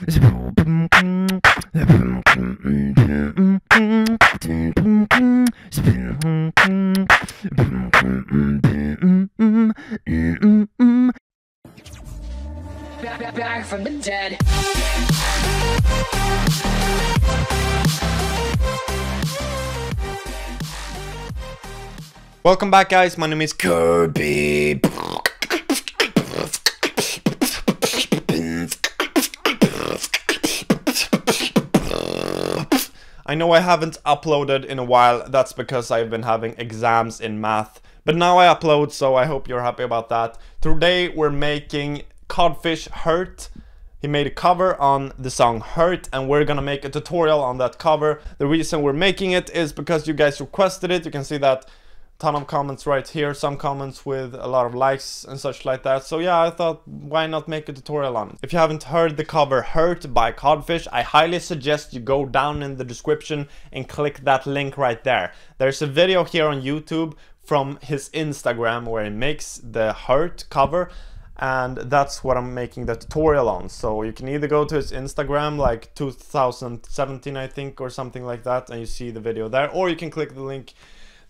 Back, from the dead. Welcome back guys, my name is Cirby. I know I haven't uploaded in a while, that's because I've been having exams in math. But now I upload, so I hope you're happy about that. Today we're making Codfish Hurt. He made a cover on the song Hurt and we're gonna make a tutorial on that cover. The reason we're making it is because you guys requested it. You can see that ton of comments right here, some comments with a lot of likes and such like that. So yeah, I thought why not make a tutorial on it. If you haven't heard the cover Hurt by Codfish, I highly suggest you go down in the description and click that link right there. There's a video here on YouTube from his Instagram where he makes the Hurt cover and that's what I'm making the tutorial on. So you can either go to his Instagram like 2017 I think or something like that and you see the video there or you can click the link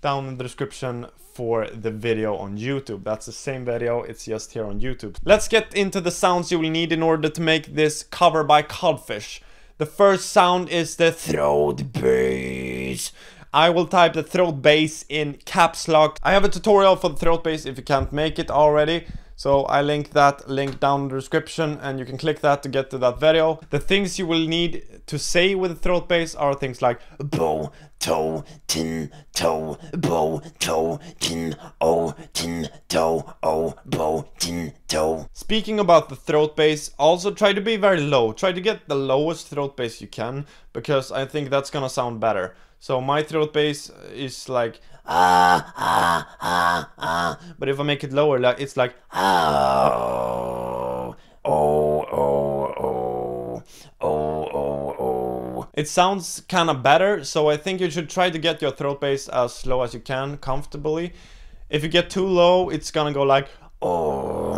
down in the description for the video on YouTube. That's the same video, it's just here on YouTube. Let's get into the sounds you will need in order to make this cover by Codfish. The first sound is the throat bass. I will type the throat bass in caps lock. I have a tutorial for the throat bass if you can't make it already. So I link that link down in the description and you can click that to get to that video. The things you will need to say with the throat bass are things like bow, toe, tin, toe, bow, toe, tin, oh, tin, toe, oh, bow, tin, toe. Speaking about the throat bass, also try to be very low. Try to get the lowest throat bass you can because I think that's gonna sound better. So my throat bass is like ah ah ah ah. But if I make it lower, like it's like oh oh oh oh oh oh oh. It sounds kind of better, so I think you should try to get your throat bass as low as you can comfortably. If you get too low, it's gonna go like oh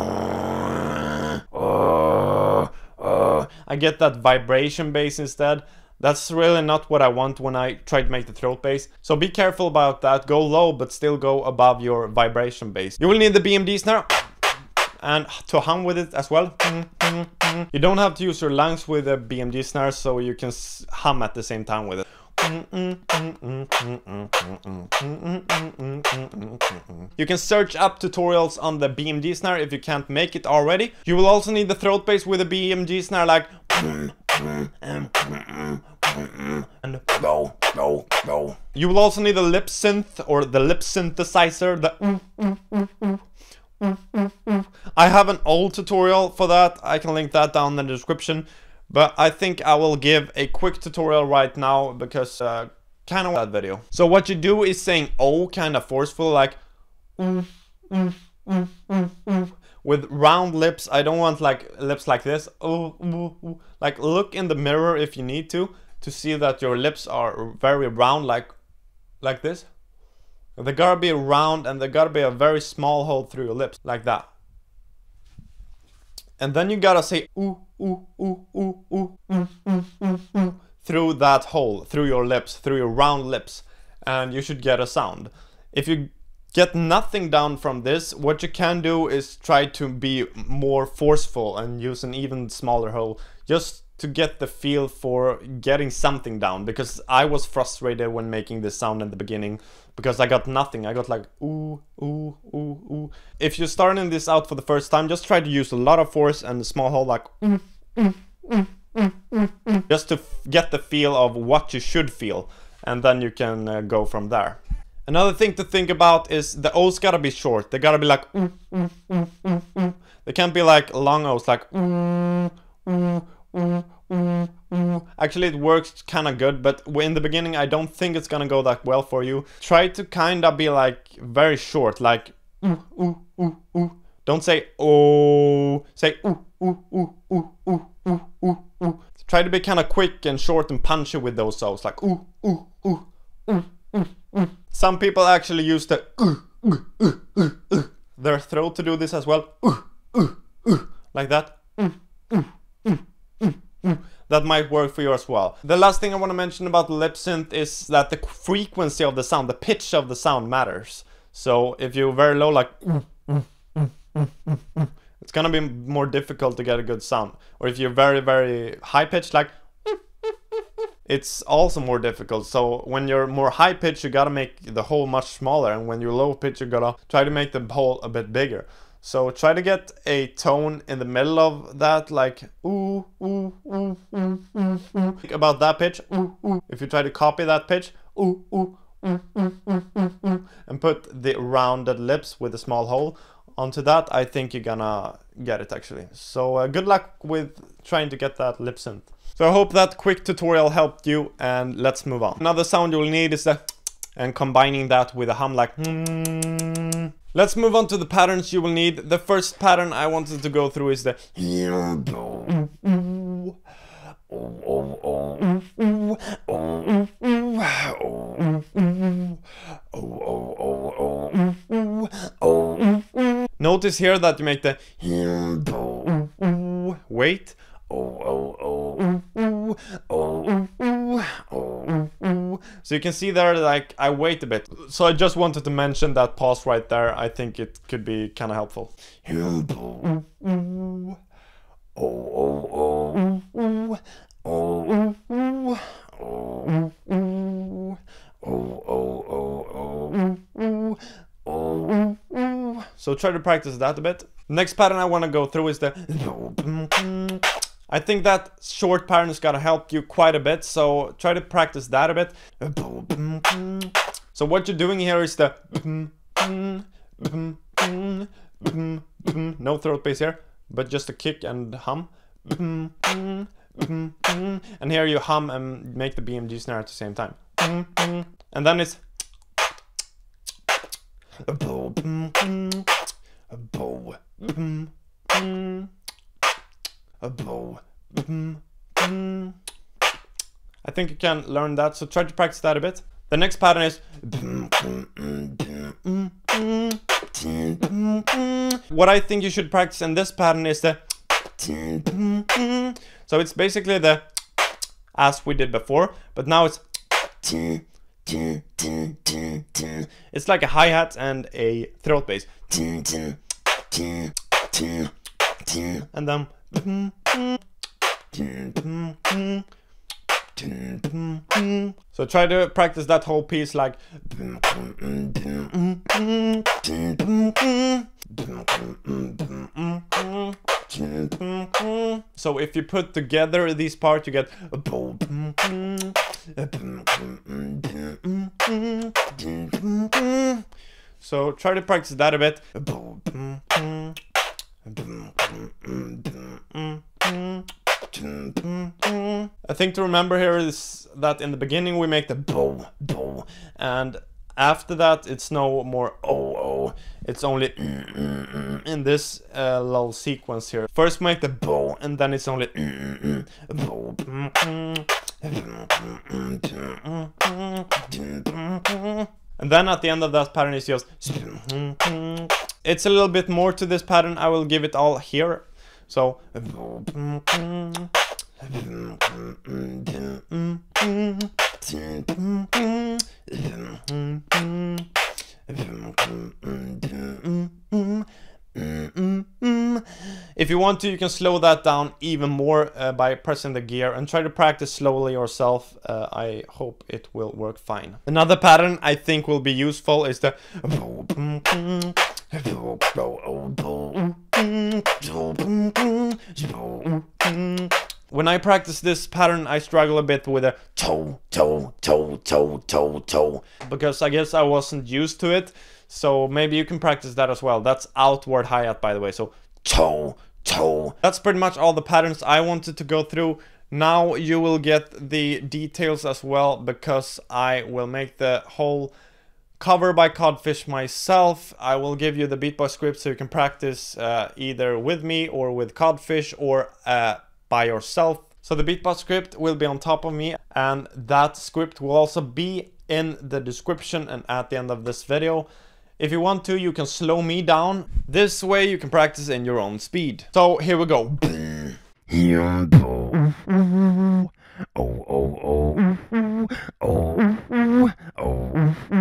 oh oh. I get that vibration bass instead. That's really not what I want when I try to make the throat bass. So be careful about that. Go low, but still go above your vibration bass. You will need the BMG snare and to hum with it as well. You don't have to use your lungs with a BMG snare, so you can hum at the same time with it. You can search up tutorials on the BMG snare if you can't make it already. You will also need the throat bass with a BMG snare like and go, go, go. You will also need a lip synth or the lip synthesizer. The I have an old tutorial for that. I can link that down in the description. But I think I will give a quick tutorial right now because uh, kind of that video. So what you do is saying oh kind of forceful like with round lips. I don't want like lips like this. Like look in the mirror if you need to to see that your lips are very round like like this. They gotta be round and they gotta be a very small hole through your lips like that. And then you gotta say ooh ooh ooh ooh ooh ooh ooh ooh through that hole, through your lips, through your round lips, and you should get a sound. If you get nothing down from this, what you can do is try to be more forceful and use an even smaller hole. Just to get the feel for getting something down because I was frustrated when making this sound in the beginning because I got nothing. I got like ooh, ooh, ooh, ooh. If you're starting this out for the first time, just try to use a lot of force and a small hole like just to get the feel of what you should feel and then you can uh, go from there. Another thing to think about is the O's gotta be short. They gotta be like. They can't be like long O's like Actually, it works kind of good, but in the beginning, I don't think it's gonna go that well for you. Try to kind of be like very short, like. Don't say oh, say. Try to be kind of quick and short and punchy with those sounds, like. Some people actually use the their throat to do this as well, like that. That might work for you as well. The last thing I want to mention about lip synth is that the frequency of the sound, the pitch of the sound matters. So if you're very low, like it's gonna be more difficult to get a good sound. Or if you're very, very high pitched, like it's also more difficult. So when you're more high pitched, you gotta make the hole much smaller, and when you're low pitched, you gotta try to make the hole a bit bigger. So try to get a tone in the middle of that, like ooh, ooh, ooh, ooh, ooh, ooh. About that pitch, ooh, ooh. If you try to copy that pitch, ooh, ooh, ooh, ooh, ooh, ooh, ooh, and put the rounded lips with a small hole onto that, I think you're gonna get it actually. So uh, good luck with trying to get that lip synth. So I hope that quick tutorial helped you and let's move on. Another sound you'll need is the and combining that with a hum like hmm. Let's move on to the patterns you will need. The first pattern I wanted to go through is the Notice here that you make the wait so you can see there like I wait a bit. So I just wanted to mention that pause right there. I think it could be kind of helpful. So try to practice that a bit. Next pattern I want to go through is the I think that short pattern is gonna help you quite a bit, so try to practice that a bit. So what you're doing here is the no throat bass here, but just a kick and hum. And here you hum and make the BMG snare at the same time. And then it's a bow. I think you can learn that, so try to practice that a bit. The next pattern is mm, mm, mm. What I think you should practice in this pattern is the So it's basically the as we did before, but now it's It's like a hi-hat and a throat bass. And then so try to practice that whole piece like So if you put together these parts you get So try to practice that a bit I think to remember here is that in the beginning we make the bow, bow, and after that it's no more oh oh, it's only mm, mm, mm, in this uh, little sequence here. First make the bow, and then it's only. And then at the end of that pattern is just it's a little bit more to this pattern. I will give it all here. So if you want to, you can slow that down even more uh, by pressing the gear and try to practice slowly yourself. Uh, I hope it will work fine. Another pattern I think will be useful is the when I practice this pattern, I struggle a bit with a toe, toe, toe, toe, toe, toe, because I guess I wasn't used to it. So maybe you can practice that as well. That's outward hi-hat, by the way. So toe, toe. That's pretty much all the patterns I wanted to go through. Now you will get the details as well because I will make the whole cover by Codfish myself. I will give you the beatbox script so you can practice uh, either with me or with Codfish or uh, by yourself. So the beatbox script will be on top of me and that script will also be in the description and at the end of this video. If you want to, you can slow me down. This way you can practice in your own speed. So here we go. oh, oh, oh, oh, oh, oh, oh, oh,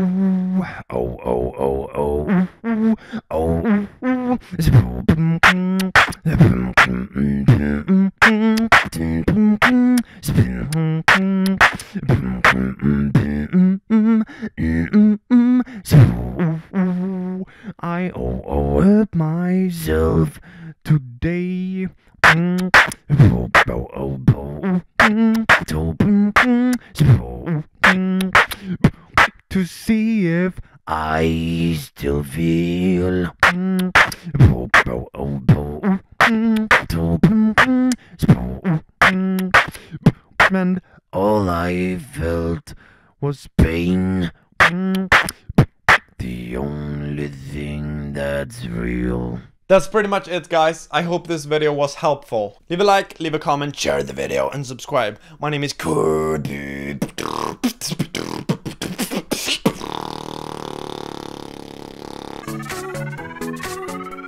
I owe, owe up myself today. To see if I still feel and all I felt was pain. The only thing that's real. That's pretty much it guys. I hope this video was helpful. Leave a like, leave a comment, share the video and subscribe. My name is Cirby.